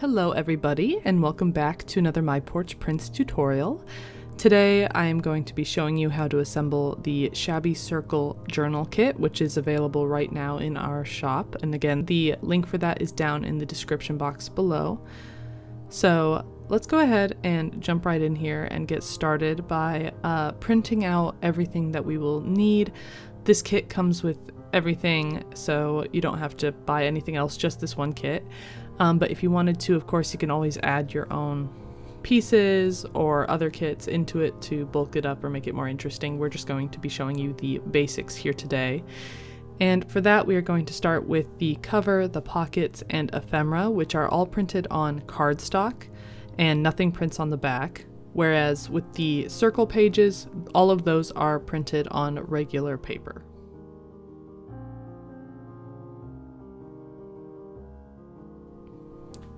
Hello everybody and welcome back to another My Porch Prints tutorial. Today I am going to be showing you how to assemble the Shabby Circle journal kit which is available right now in our shop and again the link for that is down in the description box below. So let's go ahead and jump right in here and get started by uh, printing out everything that we will need. This kit comes with everything so you don't have to buy anything else just this one kit. Um, but if you wanted to, of course, you can always add your own pieces or other kits into it to bulk it up or make it more interesting. We're just going to be showing you the basics here today. And for that, we are going to start with the cover, the pockets, and ephemera, which are all printed on cardstock and nothing prints on the back. Whereas with the circle pages, all of those are printed on regular paper.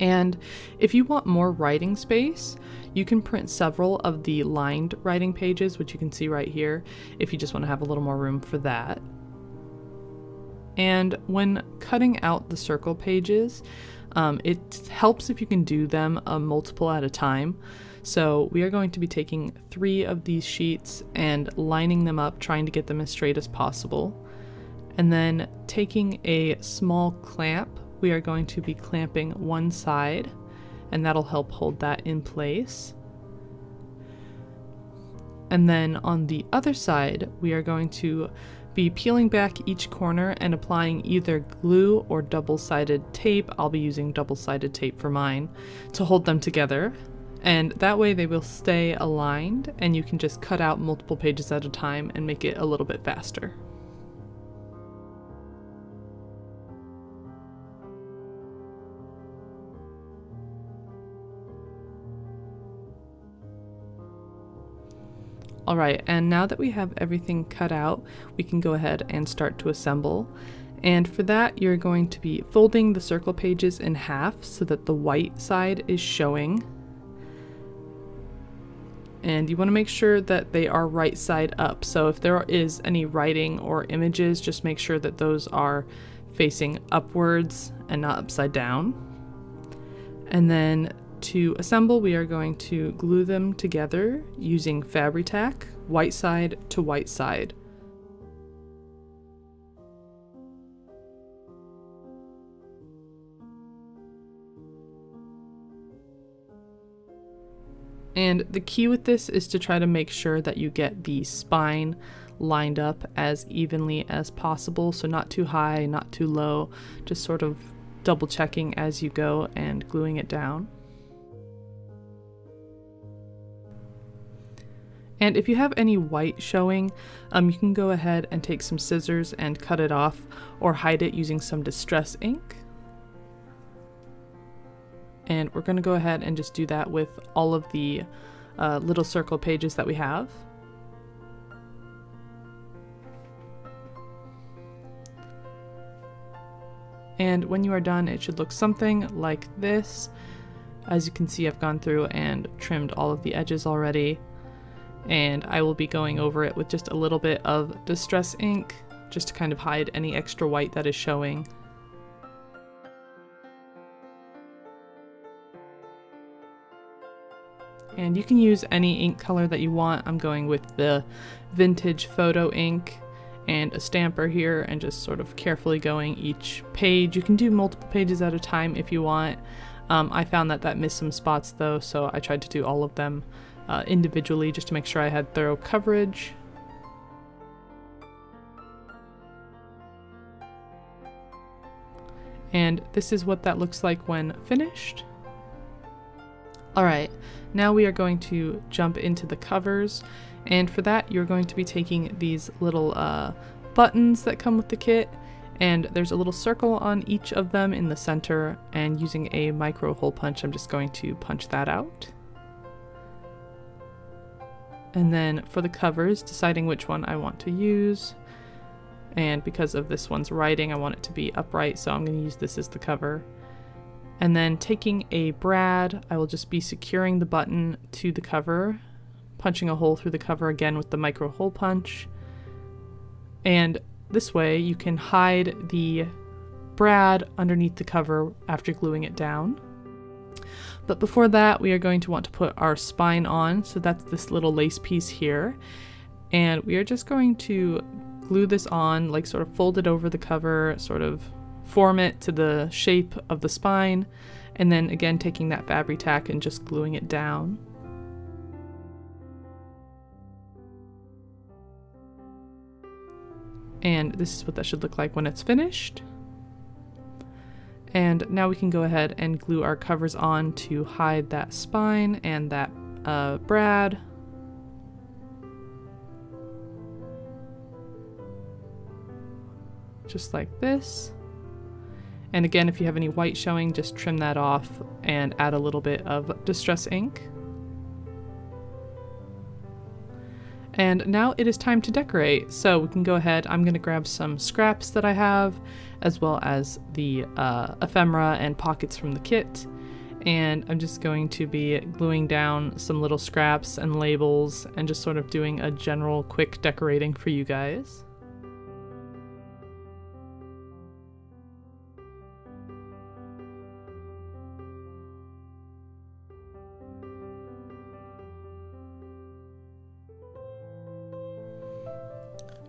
And if you want more writing space, you can print several of the lined writing pages, which you can see right here, if you just want to have a little more room for that. And when cutting out the circle pages, um, it helps if you can do them a multiple at a time. So we are going to be taking three of these sheets and lining them up, trying to get them as straight as possible. And then taking a small clamp we are going to be clamping one side and that'll help hold that in place. And then on the other side, we are going to be peeling back each corner and applying either glue or double-sided tape. I'll be using double-sided tape for mine to hold them together. And that way they will stay aligned and you can just cut out multiple pages at a time and make it a little bit faster. Alright, and now that we have everything cut out, we can go ahead and start to assemble. And for that, you're going to be folding the circle pages in half so that the white side is showing. And you want to make sure that they are right side up. So if there is any writing or images, just make sure that those are facing upwards and not upside down. And then to assemble, we are going to glue them together using Fabri-Tac, white side to white side. And the key with this is to try to make sure that you get the spine lined up as evenly as possible. So not too high, not too low, just sort of double checking as you go and gluing it down. And if you have any white showing, um, you can go ahead and take some scissors and cut it off or hide it using some distress ink. And we're going to go ahead and just do that with all of the uh, little circle pages that we have. And when you are done, it should look something like this. As you can see, I've gone through and trimmed all of the edges already and I will be going over it with just a little bit of distress ink just to kind of hide any extra white that is showing. And you can use any ink color that you want. I'm going with the vintage photo ink and a stamper here and just sort of carefully going each page. You can do multiple pages at a time if you want. Um, I found that that missed some spots though, so I tried to do all of them uh, individually just to make sure I had thorough coverage. And this is what that looks like when finished. Alright, now we are going to jump into the covers, and for that you're going to be taking these little uh, buttons that come with the kit, and there's a little circle on each of them in the center, and using a micro hole punch I'm just going to punch that out. And then for the covers, deciding which one I want to use. And because of this one's writing, I want it to be upright, so I'm going to use this as the cover. And then taking a brad, I will just be securing the button to the cover, punching a hole through the cover again with the micro hole punch. And this way you can hide the brad underneath the cover after gluing it down. But before that, we are going to want to put our spine on. So that's this little lace piece here. And we are just going to glue this on, like sort of fold it over the cover, sort of form it to the shape of the spine. And then again, taking that Fabri-Tac and just gluing it down. And this is what that should look like when it's finished. And now we can go ahead and glue our covers on to hide that spine and that uh, brad. Just like this. And again, if you have any white showing, just trim that off and add a little bit of Distress ink. And now it is time to decorate. So we can go ahead, I'm gonna grab some scraps that I have, as well as the uh, ephemera and pockets from the kit. And I'm just going to be gluing down some little scraps and labels and just sort of doing a general quick decorating for you guys.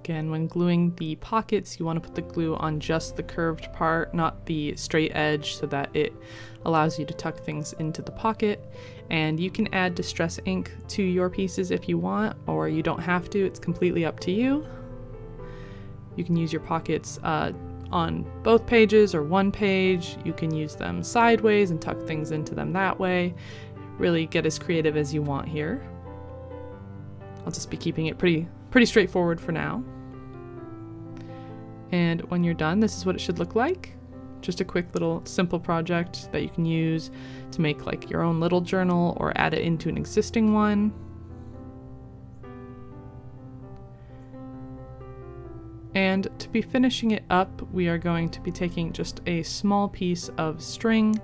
Again, when gluing the pockets, you want to put the glue on just the curved part, not the straight edge, so that it allows you to tuck things into the pocket. And you can add distress ink to your pieces if you want, or you don't have to, it's completely up to you. You can use your pockets uh, on both pages or one page. You can use them sideways and tuck things into them that way. Really get as creative as you want here. I'll just be keeping it pretty pretty straightforward for now. And when you're done, this is what it should look like. Just a quick little simple project that you can use to make like your own little journal or add it into an existing one. And to be finishing it up, we are going to be taking just a small piece of string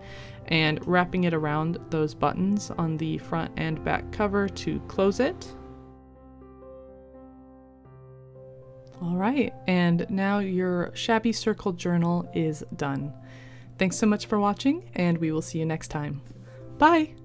and wrapping it around those buttons on the front and back cover to close it. All right, and now your shabby circle journal is done. Thanks so much for watching, and we will see you next time. Bye!